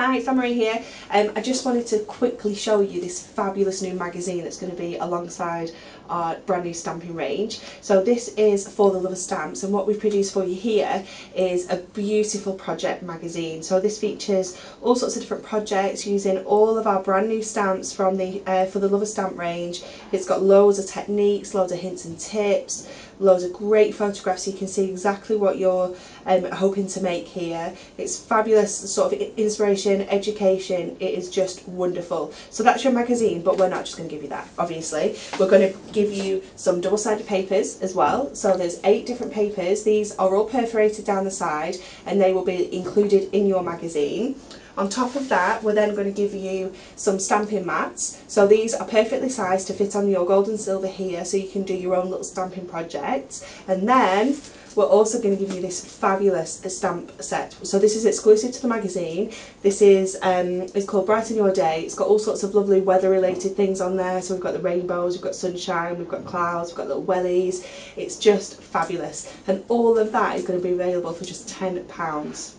Hi, it's Anne-Marie here. Um, I just wanted to quickly show you this fabulous new magazine that's going to be alongside our brand new stamping range. So this is For the Love of Stamps and what we've produced for you here is a beautiful project magazine. So this features all sorts of different projects using all of our brand new stamps from the uh, For the Love of Stamp range. It's got loads of techniques, loads of hints and tips, loads of great photographs so you can see exactly what you're um, hoping to make here. It's fabulous sort of inspiration education, it is just wonderful. So that's your magazine, but we're not just going to give you that, obviously. We're going to give you some double-sided papers as well. So there's eight different papers. These are all perforated down the side and they will be included in your magazine. On top of that, we're then going to give you some stamping mats. So these are perfectly sized to fit on your gold and silver here, so you can do your own little stamping projects. And then we're also going to give you this fabulous stamp set. So this is exclusive to the magazine. This is um, it's called Brighten Your Day. It's got all sorts of lovely weather related things on there. So we've got the rainbows, we've got sunshine, we've got clouds, we've got little wellies. It's just fabulous. And all of that is going to be available for just £10.